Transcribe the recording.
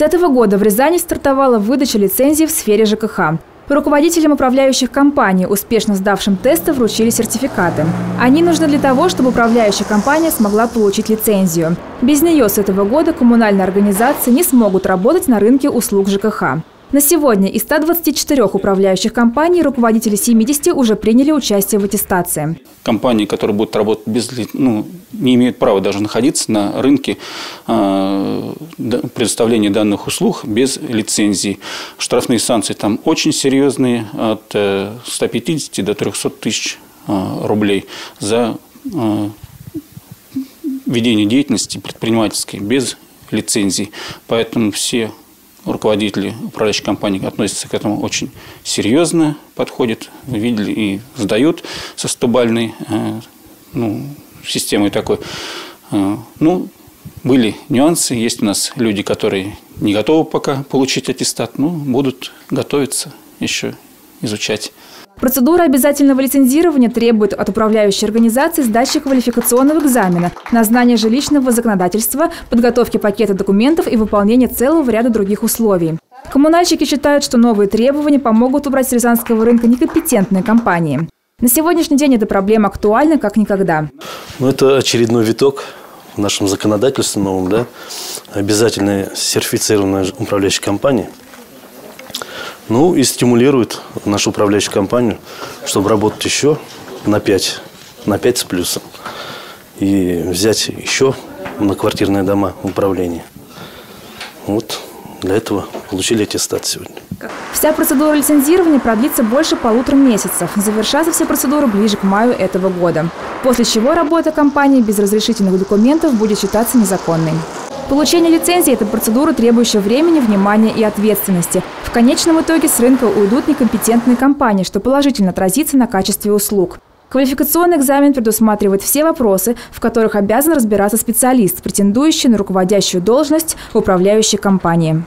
С этого года в Рязани стартовала выдача лицензий в сфере ЖКХ. Руководителям управляющих компаний, успешно сдавшим тесты, вручили сертификаты. Они нужны для того, чтобы управляющая компания смогла получить лицензию. Без нее с этого года коммунальные организации не смогут работать на рынке услуг ЖКХ. На сегодня из 124 управляющих компаний руководители 70 уже приняли участие в аттестации. Компании, которые будут работать без, ну, не имеют права даже находиться на рынке э, предоставления данных услуг без лицензии. Штрафные санкции там очень серьезные, от 150 э, до 300 тысяч э, рублей за э, ведение деятельности предпринимательской без лицензии. Поэтому все руководители управляющей компании относятся к этому очень серьезно, подходят, видели, и сдают со стобальной э, ну, системой такой. Э, ну, были нюансы, есть у нас люди, которые не готовы пока получить аттестат, но будут готовиться еще изучать. Процедура обязательного лицензирования требует от управляющей организации сдачи квалификационного экзамена на знание жилищного законодательства, подготовки пакета документов и выполнения целого ряда других условий. Коммунальщики считают, что новые требования помогут убрать с рязанского рынка некомпетентные компании. На сегодняшний день эта проблема актуальна как никогда. Ну, это очередной виток в нашем законодательстве новом, да, обязательная сертифицированная управляющая компания – ну и стимулирует нашу управляющую компанию, чтобы работать еще на 5, на 5 с плюсом. И взять еще на квартирные дома управление. Вот для этого получили аттестат сегодня. Вся процедура лицензирования продлится больше полутора месяцев. Завершатся все процедуры ближе к маю этого года. После чего работа компании без разрешительных документов будет считаться незаконной. Получение лицензии – это процедура, требующая времени, внимания и ответственности. В конечном итоге с рынка уйдут некомпетентные компании, что положительно отразится на качестве услуг. Квалификационный экзамен предусматривает все вопросы, в которых обязан разбираться специалист, претендующий на руководящую должность управляющей компании.